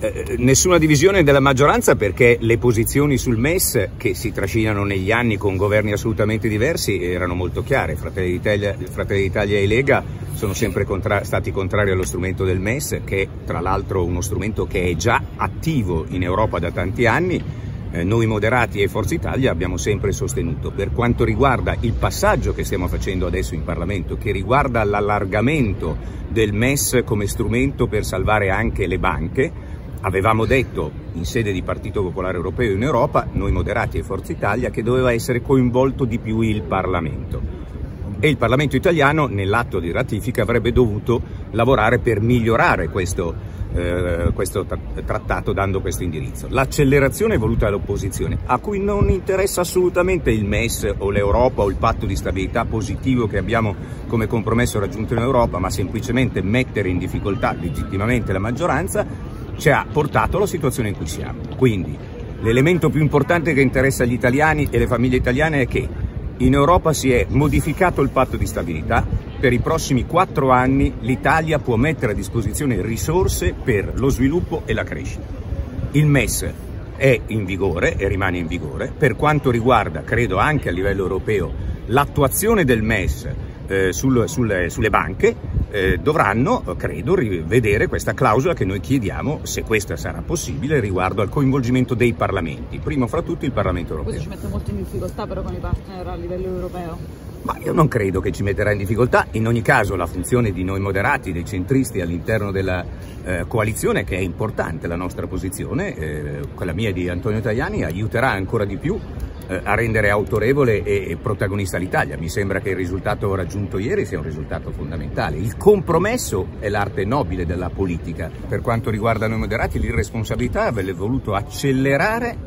Eh, nessuna divisione della maggioranza perché le posizioni sul MES che si trascinano negli anni con governi assolutamente diversi erano molto chiare. Fratelli d'Italia, Fratelli d'Italia e Lega sono sempre contra stati contrari allo strumento del MES che è tra l'altro uno strumento che è già attivo in Europa da tanti anni. Eh, noi moderati e Forza Italia abbiamo sempre sostenuto. Per quanto riguarda il passaggio che stiamo facendo adesso in Parlamento, che riguarda l'allargamento del MES come strumento per salvare anche le banche, Avevamo detto in sede di Partito Popolare Europeo in Europa, noi moderati e Forza Italia, che doveva essere coinvolto di più il Parlamento. E il Parlamento italiano nell'atto di ratifica avrebbe dovuto lavorare per migliorare questo, eh, questo trattato dando questo indirizzo. L'accelerazione voluta dall'opposizione, a cui non interessa assolutamente il MES o l'Europa o il patto di stabilità positivo che abbiamo come compromesso raggiunto in Europa, ma semplicemente mettere in difficoltà legittimamente la maggioranza, ci ha portato alla situazione in cui siamo. Quindi l'elemento più importante che interessa gli italiani e le famiglie italiane è che in Europa si è modificato il patto di stabilità, per i prossimi quattro anni l'Italia può mettere a disposizione risorse per lo sviluppo e la crescita. Il MES è in vigore e rimane in vigore, per quanto riguarda, credo anche a livello europeo, l'attuazione del MES eh, sul, sulle, sulle banche, eh, dovranno, credo, rivedere questa clausola che noi chiediamo, se questa sarà possibile, riguardo al coinvolgimento dei parlamenti, primo fra tutti il Parlamento europeo. Questo ci mette molto in difficoltà però con i partner a livello europeo. Ma io non credo che ci metterà in difficoltà, in ogni caso la funzione di noi moderati, dei centristi all'interno della eh, coalizione, che è importante la nostra posizione, eh, quella mia di Antonio Tajani, aiuterà ancora di più eh, a rendere autorevole e, protagonista l'Italia. Mi sembra che il risultato raggiunto ieri sia un risultato fondamentale. Il compromesso è l'arte nobile della politica. Per quanto riguarda noi moderati, l'irresponsabilità avrebbe voluto accelerare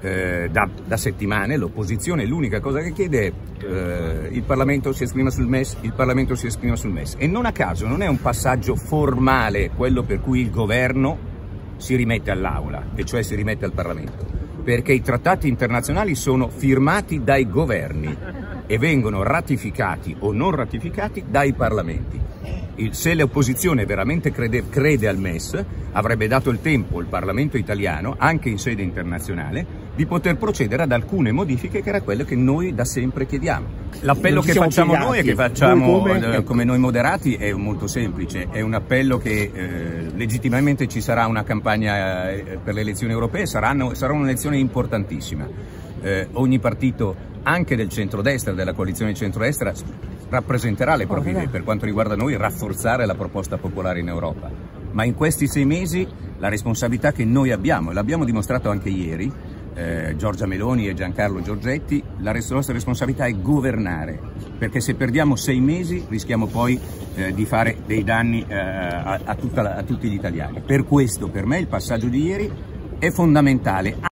eh, da, da, settimane l'opposizione l'unica cosa che chiede è eh, il Parlamento si esprima sul MES, il Parlamento si esprima sul MES e non a caso non è un passaggio formale quello per cui il governo si rimette all'aula e cioè si rimette al Parlamento perché i trattati internazionali sono firmati dai governi e vengono ratificati o non ratificati dai parlamenti. Se l'opposizione veramente crede, crede al MES, avrebbe dato il tempo al Parlamento italiano, anche in sede internazionale, di poter procedere ad alcune modifiche che era quello che noi da sempre chiediamo. L'appello che facciamo piegati. noi e che facciamo come... Eh, come... noi moderati è molto semplice, è un appello che eh, legittimamente ci sarà una campagna eh, per le elezioni europee, saranno, sarà un'elezione importantissima. Eh, ogni partito, anche del centrodestra, della coalizione centrodestra, rappresenterà le proprie idee per quanto riguarda noi rafforzare la proposta popolare in Europa. Ma in questi sei mesi la responsabilità che noi abbiamo, e l'abbiamo dimostrato anche ieri, eh, Giorgia Meloni e Giancarlo Giorgetti, la nostra responsabilità è governare, perché se perdiamo sei mesi rischiamo poi eh, di fare dei danni eh, a, a, la, a tutti gli italiani. Per questo, per me, il passaggio di ieri è fondamentale.